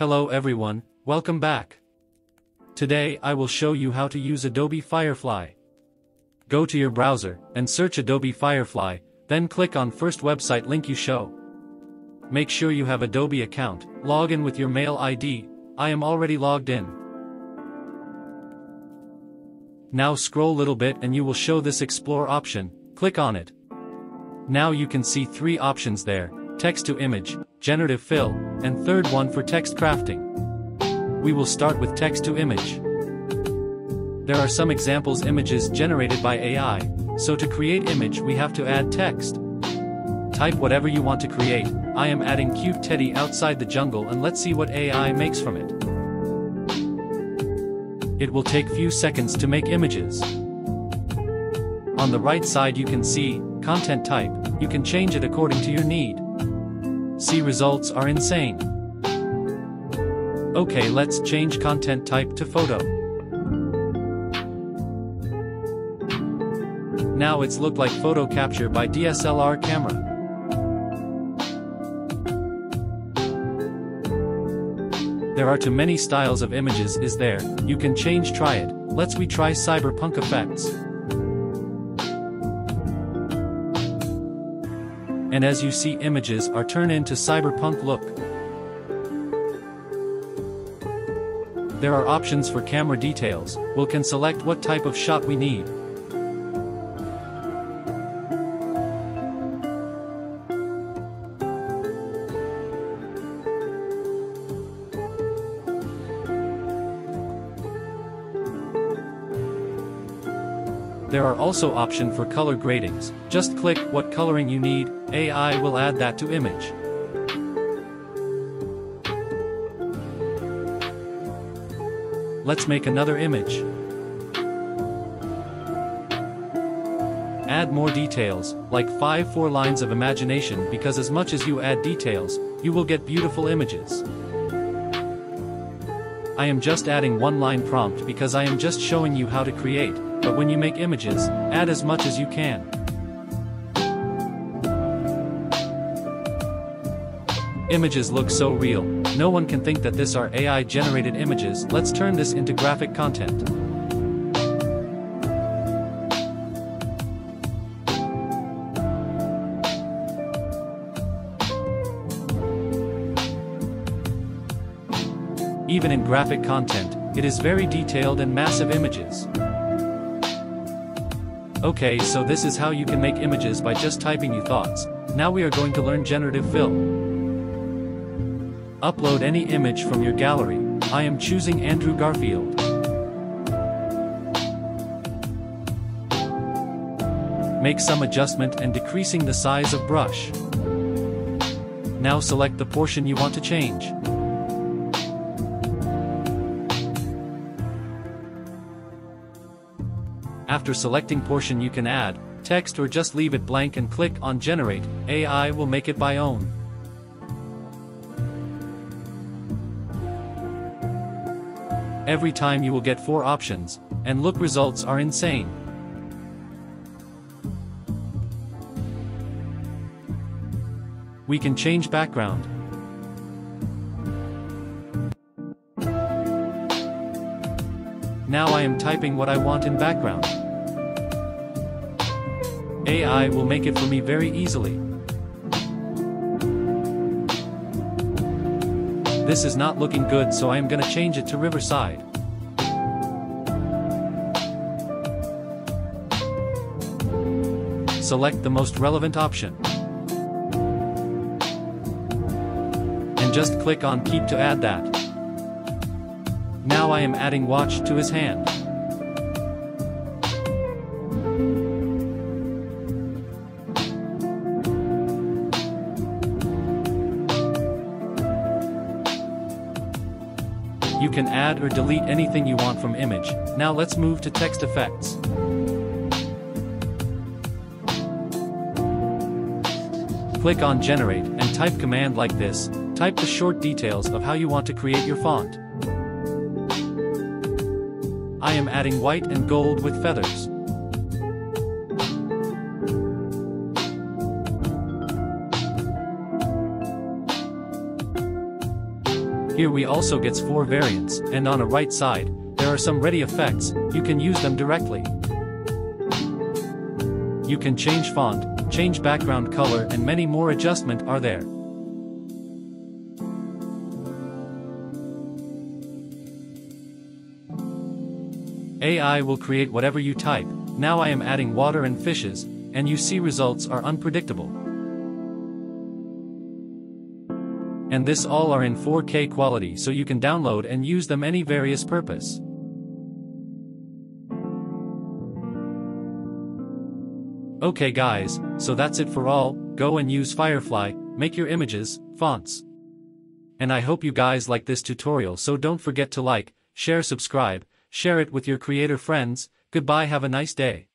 Hello everyone, welcome back. Today I will show you how to use Adobe Firefly. Go to your browser and search Adobe Firefly, then click on first website link you show. Make sure you have Adobe account, log in with your mail ID, I am already logged in. Now scroll little bit and you will show this explore option, click on it. Now you can see three options there, text to image, generative fill, and third one for text crafting. We will start with text to image. There are some examples images generated by AI, so to create image we have to add text. Type whatever you want to create, I am adding cute teddy outside the jungle and let's see what AI makes from it. It will take few seconds to make images. On the right side you can see, content type, you can change it according to your need. See results are insane. Okay let's change content type to photo. Now it's look like photo capture by DSLR camera. There are too many styles of images is there, you can change try it, let's we try cyberpunk effects. And as you see images are turned into cyberpunk look. There are options for camera details, we can select what type of shot we need. There are also option for color gradings, just click what coloring you need, AI will add that to image. Let's make another image. Add more details, like 5-4 lines of imagination because as much as you add details, you will get beautiful images. I am just adding one line prompt because I am just showing you how to create, but when you make images, add as much as you can. Images look so real, no one can think that this are AI generated images, let's turn this into graphic content. Even in graphic content, it is very detailed and massive images. Okay so this is how you can make images by just typing your thoughts, now we are going to learn generative fill. Upload any image from your gallery, I am choosing Andrew Garfield. Make some adjustment and decreasing the size of brush. Now select the portion you want to change. After selecting portion you can add text or just leave it blank and click on generate, AI will make it by own. Every time you will get 4 options, and look results are insane. We can change background. Now I am typing what I want in background. AI will make it for me very easily. This is not looking good so I am gonna change it to Riverside. Select the most relevant option. And just click on keep to add that. Now I am adding watch to his hand. You can add or delete anything you want from image, now let's move to text effects. Click on generate and type command like this, type the short details of how you want to create your font. I am adding white and gold with feathers. Here we also gets 4 variants, and on a right side, there are some ready effects, you can use them directly. You can change font, change background color and many more adjustment are there. AI will create whatever you type, now I am adding water and fishes, and you see results are unpredictable. And this all are in 4K quality so you can download and use them any various purpose. Okay guys, so that's it for all, go and use Firefly, make your images, fonts. And I hope you guys like this tutorial so don't forget to like, share subscribe, share it with your creator friends, goodbye have a nice day.